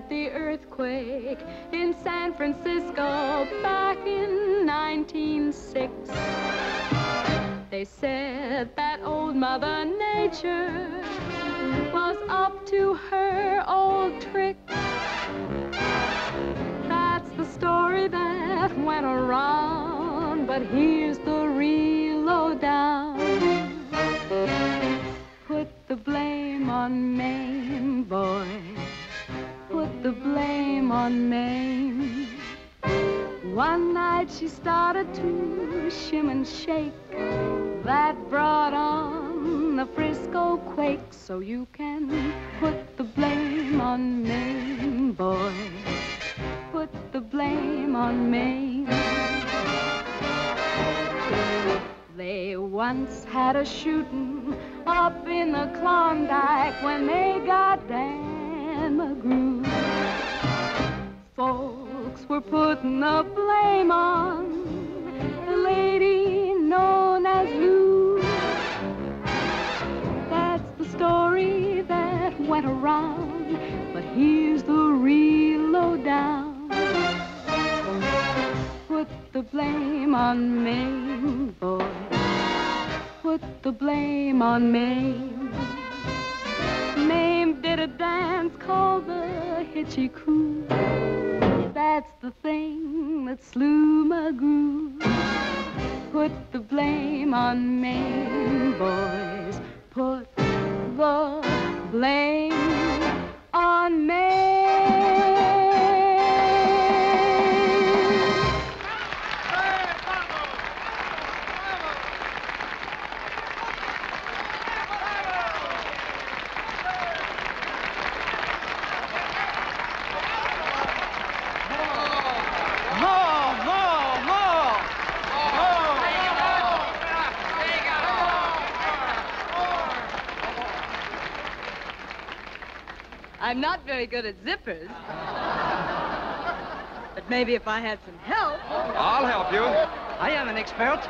at the earthquake in San Francisco back in 1906. They said that old Mother Nature was up to her old trick. That's the story that went around, but here's the real lowdown. Put the blame on. Put the blame on Mame. One night she started to shim and shake. That brought on the Frisco quake. So you can put the blame on Mame, boy. Put the blame on Mame. They once had a shooting up in the Klondike when they got Dan Were putting the blame on the lady known as Lou. That's the story that went around, but here's the real lowdown. Put the blame on Mame, boy. Put the blame on Mame. Mame did a dance called the Hitchy Coo. That's the thing that slew McGrew. Put the blame on Mame, boys. Put the blame I'm not very good at zippers. but maybe if I had some help. I'll help you. I am an expert.